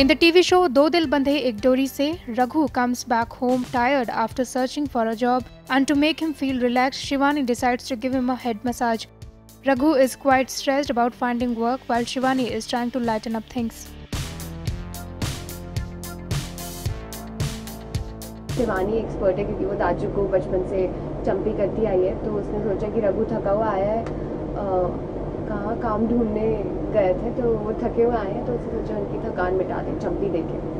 In the TV show Do Dil Bandhe Ek Dori Se, Raghu comes back home tired after searching for a job and to make him feel relaxed, Shivani decides to give him a head massage. Raghu is quite stressed about finding work while Shivani is trying to lighten up things. Shivani expert है क्योंकि वो ताजू को बचपन से चंपी करती आई है तो उसने सोचा कि रघु थका हुआ आया है काम ढूँढने गए थे तो वो थके हुए आए हैं तो सोचा उनकी थकान मिटा दें, चंपी देखे।